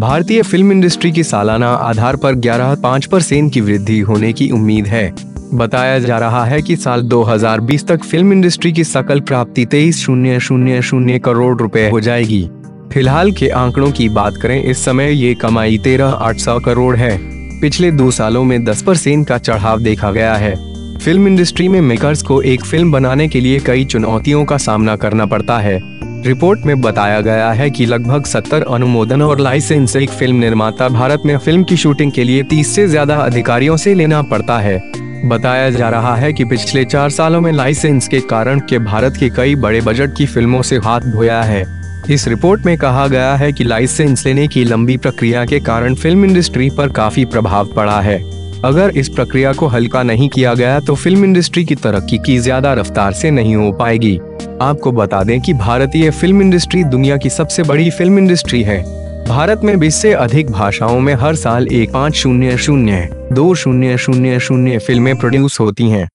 भारतीय film industry की सालाना आधार पर ग्यारह पाँच परसेंट की वृद्धि होने की उम्मीद है। बताया जा रहा है कि साल 2020 तक फ़िल्म इंडस्ट्री की सकल प्राप्ति तेईस शून्य शून्य शून्य करोड़ रुपए हो जाएगी। फ़िलहाल के आंकड़ों की बात करें, इस समय ये कमाई तेरह आठ सौ करोड़ है। पिछले दो सालों में 10 परसेंट का चढ़ाव देखा गया है। फ़िल्म इंडस्ट्री में मेकर्स को एक फ़िल्म बनाने के लिए कई चुनौतियों का सामना करना पड़ता है। रिपोर्ट में बताया गया है कि लगभग 70 अनुमोदन और लाइसेंस एक फ़िल्म निर्माता भारत में फ़िल्म की शूटिंग के लिए 30 से ज़्यादा अधिकारियों से लेना पड़ता है। बताया जा रहा है कि पिछले चार सालों में लाइसेंस के कारण के भारत के कई बड़े बजट की फ़िल्मों से हाथ धोया है। इस रिपोर्ट में कहा गया है कि लाइसेंस लेने की लंबी प्रक्रिया के कारण फ़िल्म इंडस्ट्री पर काफ़ी प्रभाव पड़ा है। अगर इस प्रक्रिया को हल्का नहीं किया गया तो फ़िल्म इंडस्ट्री की तरक्की की ज़्यादा रफ्तार से नहीं हो पाएगी। आपको बता दें कि भारतीय फ़िल्म इंडस्ट्री दुनिया की सबसे बड़ी फ़िल्म इंडस्ट्री है। भारत में 20 से अधिक भाषाओं में हर साल एक पाँच शून्य शून्य, दो शून्य शून्य शून्य फ़िल्में प्रोड्यूस होती हैं।